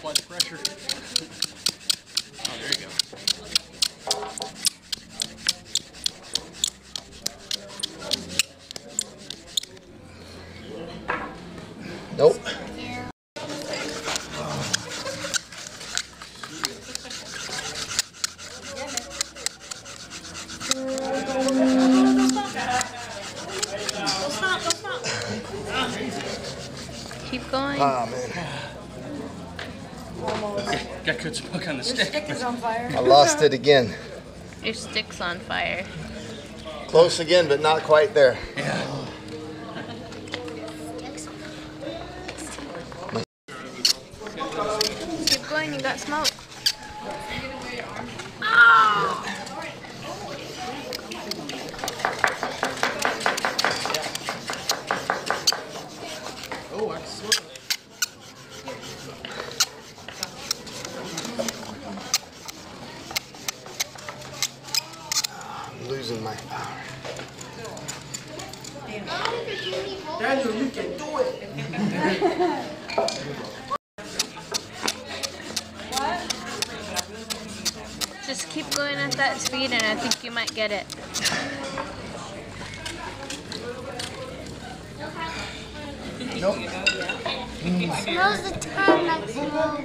apply the pressure. Oh, there you go. Nope. Keep going. Ah man, Got good hook on the stick. Stick is on fire. I lost it again. Your stick's on fire. Close again, but not quite there. Yeah. Keep going. You got smoke. Oh, I swear. I'm losing my power. Daniel, you can do it. Just keep going at that speed, and I think you might get it. Nope. Smells the tongue like smoke.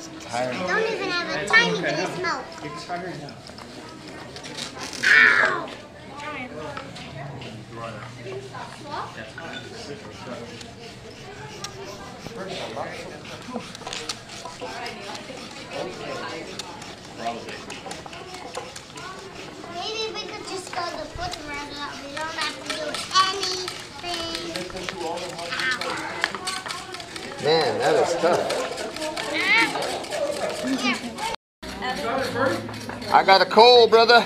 Tired. Don't even have a tiny bit of smoke. You're tired now. Ow! Maybe we could just go the foot around. We don't have to do anything. Man, that is tough. Here. I got a cold, brother.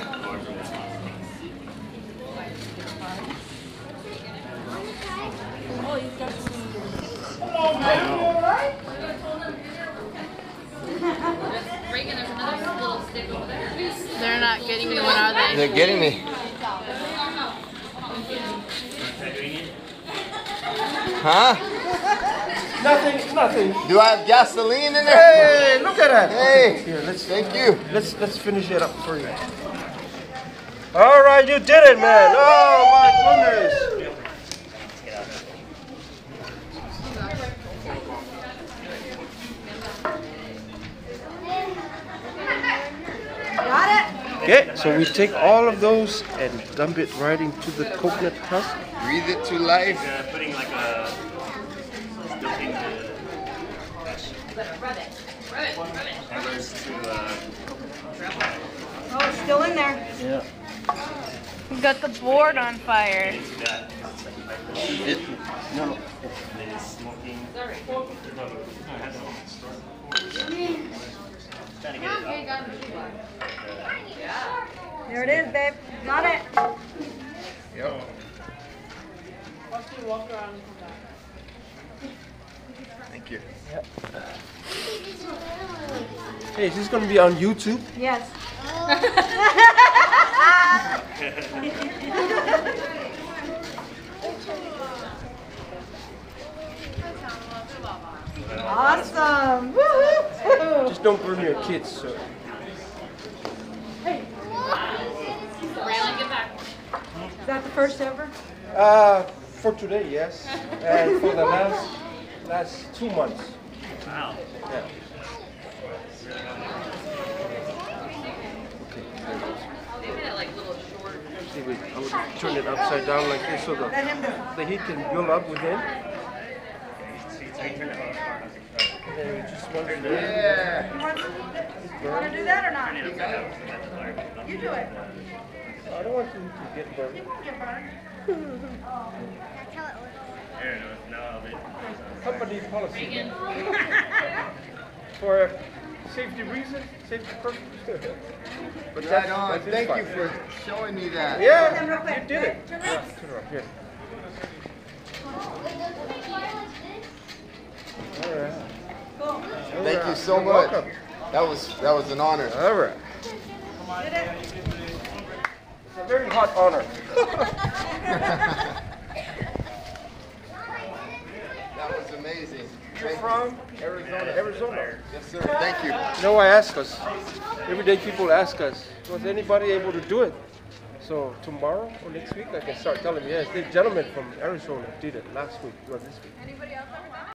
They're not getting one, are they? They're getting me. Huh? Nothing, nothing. Do I have gasoline in there? Hey, look at that. Hey, Here, let's thank you. let's let's finish it up for you. All right, you did it, man. Oh my goodness. Okay, so we take all of those and dump it right into the coconut husk. Breathe it to life. uh, putting like a dipping the embers to uh, Oh, it's still in there. yeah. You got the board on fire. It, No, no. And then it's smoking. No, no, I had it on the store. Trying to get it out. There it is, babe. Got it. yep. Thank you. Hey, is this gonna be on YouTube? Yes. Awesome. Woo-hoo. Just don't burn your kids, sir. Is that the first ever? Uh, for today, yes. And for the last, last two months. Wow. Yeah. See, we, I would turn it upside down like this so the, Let him do it. the heat can build up within. See, so you turn it on. And then we just want to Yeah. You want, you want to do that or not? You do it. I don't want you to get burned. You won't get burned. Oh, That's how it works. Here, no, no, but- Company policy. For safety reasons, safety purposes. But Right on. that's Thank fine. you for showing me that. Yeah, Real you did it. Turn Yeah, around. turn around, here. All right. Cool. Thank you so You're much. welcome. That was that was an honor. All right. It's a very hot honor. That was from Arizona. Arizona. Yes, sir. Thank you. You know, I ask us. Every day people ask us, was anybody able to do it? So tomorrow or next week, I can start telling them, yes, the gentleman from Arizona did it last week, or this week.